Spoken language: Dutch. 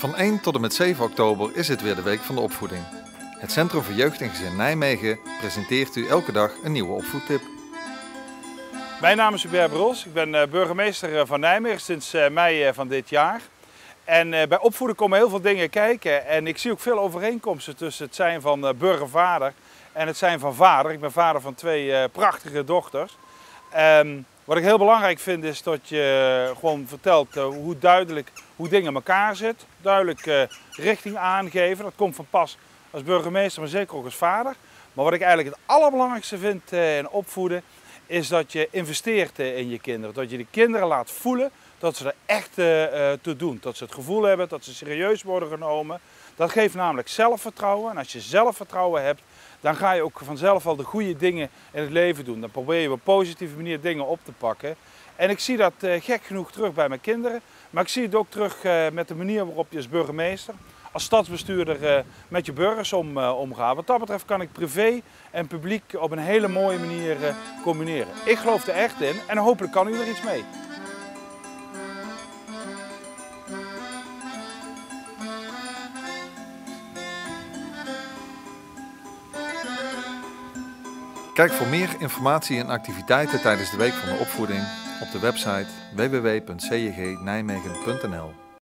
Van 1 tot en met 7 oktober is het weer de Week van de Opvoeding. Het Centrum voor Jeugd en Gezin Nijmegen presenteert u elke dag een nieuwe opvoedtip. Mijn naam is Hubert Bros. Ik ben eh, burgemeester eh, van Nijmegen sinds eh, mei van dit jaar. En bij opvoeden komen heel veel dingen kijken. En ik zie ook veel overeenkomsten tussen het zijn van burgervader en het zijn van vader. Ik ben vader van twee prachtige dochters. Um, wat ik heel belangrijk vind is dat je gewoon vertelt uh, hoe duidelijk hoe dingen in elkaar zitten. Duidelijk uh, richting aangeven. Dat komt van pas als burgemeester, maar zeker ook als vader. Maar wat ik eigenlijk het allerbelangrijkste vind in opvoeden is dat je investeert in je kinderen. Dat je de kinderen laat voelen dat ze er echt toe doen. Dat ze het gevoel hebben dat ze serieus worden genomen. Dat geeft namelijk zelfvertrouwen. En als je zelfvertrouwen hebt, dan ga je ook vanzelf al de goede dingen in het leven doen. Dan probeer je op een positieve manier dingen op te pakken. En ik zie dat uh, gek genoeg terug bij mijn kinderen. Maar ik zie het ook terug uh, met de manier waarop je als burgemeester, als stadsbestuurder uh, met je burgers om, omgaat. Wat dat betreft kan ik privé en publiek op een hele mooie manier combineren. Ik geloof er echt in en hopelijk kan u er iets mee. Kijk voor meer informatie en activiteiten tijdens de Week van de Opvoeding op de website www.cjgnijmegen.nl